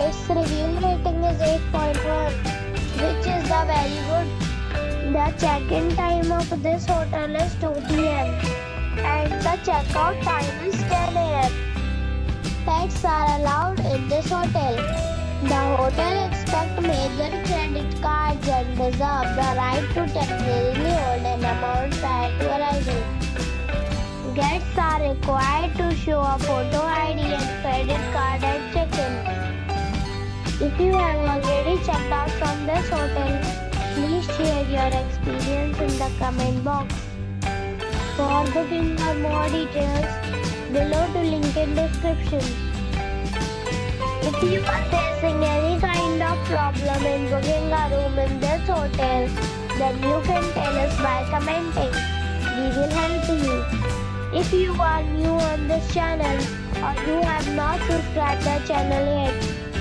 Its review rating is 8.1, which is the very good. The check-in time of this hotel is 2 p.m. and the checkout time is 10 a.m. Pets are allowed in this hotel. The hotel expects major credit cards and reserve the right to temporarily hold an amount prior to arrival. Guests are required to show a photo If you have already checked out from this hotel, please share your experience in the comment box. For booking or more details, below to link in description. If you are facing any kind of problem in booking a room in this hotel, then you can tell us by commenting. We will help you. If you are new on this channel or you have not subscribed the channel yet,